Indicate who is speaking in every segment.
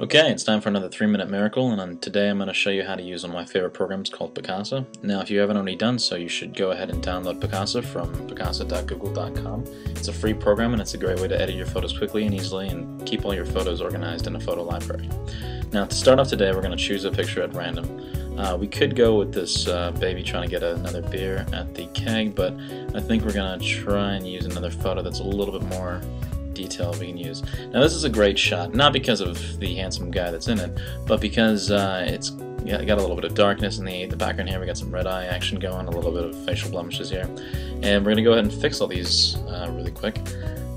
Speaker 1: Okay, it's time for another 3 minute miracle and today I'm going to show you how to use one of my favorite programs called Picasa. Now if you haven't already done so you should go ahead and download Picasa from picasa.google.com. It's a free program and it's a great way to edit your photos quickly and easily and keep all your photos organized in a photo library. Now to start off today we're going to choose a picture at random. Uh, we could go with this uh, baby trying to get another beer at the keg but I think we're going to try and use another photo that's a little bit more detail we can use. Now this is a great shot, not because of the handsome guy that's in it, but because uh, it's got a little bit of darkness in the, the background here. We got some red eye action going, a little bit of facial blemishes here. And we're going to go ahead and fix all these uh, really quick.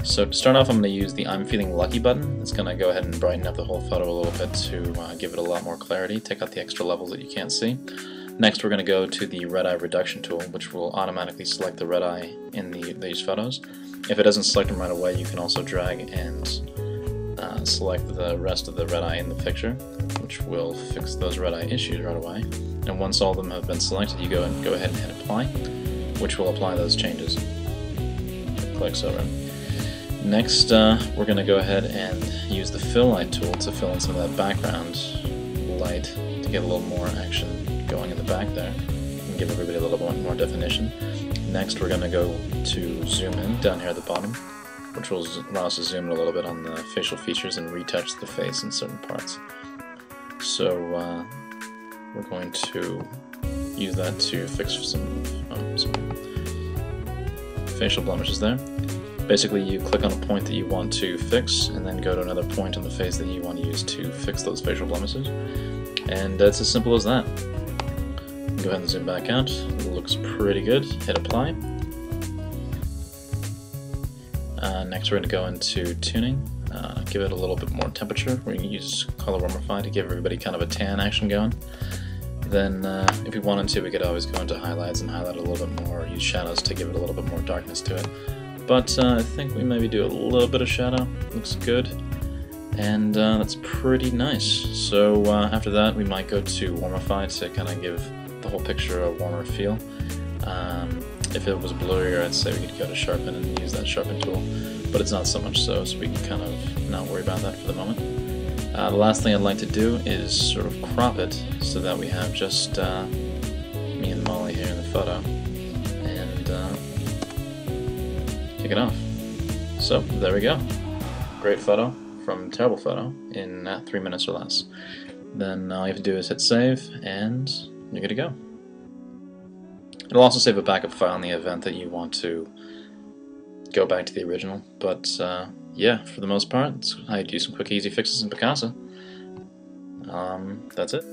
Speaker 1: So to start off, I'm going to use the I'm Feeling Lucky button. It's going to go ahead and brighten up the whole photo a little bit to uh, give it a lot more clarity, take out the extra levels that you can't see. Next, we're going to go to the red eye reduction tool, which will automatically select the red eye in the, these photos. If it doesn't select them right away, you can also drag and uh, select the rest of the red eye in the picture, which will fix those red eye issues right away. And once all of them have been selected, you go and go ahead and hit apply, which will apply those changes. Clicks over. Next, uh, we're going to go ahead and use the fill light tool to fill in some of that background light to get a little more action going in the back there and give everybody a little bit more definition. Next we're going to go to zoom in down here at the bottom, which will allow us to zoom in a little bit on the facial features and retouch the face in certain parts. So uh, we're going to use that to fix some, oh, some facial blemishes there. Basically you click on a point that you want to fix and then go to another point on the face that you want to use to fix those facial blemishes. And that's as simple as that. Go ahead and zoom back out. It looks pretty good. Hit apply. Uh, next we're going to go into tuning. Uh, give it a little bit more temperature. We're going to use color warmify to give everybody kind of a tan action going. Then uh, if we wanted to, we could always go into highlights and highlight a little bit more, use shadows to give it a little bit more darkness to it. But uh, I think we maybe do a little bit of shadow. Looks good. And uh, that's pretty nice. So uh, after that, we might go to warmify to kind of give the whole picture a warmer feel. Um, if it was blurrier, I'd say we could go to sharpen and use that sharpen tool, but it's not so much so, so we can kind of not worry about that for the moment. Uh, the last thing I'd like to do is sort of crop it so that we have just uh, me and Molly here in the photo, and uh, kick it off. So, there we go. Great photo from Terrible Photo in uh, three minutes or less. Then all you have to do is hit save, and you're good to go. It'll also save a backup file in the event that you want to go back to the original, but uh, yeah, for the most part, I do some quick easy fixes in Picasa. Um, that's it.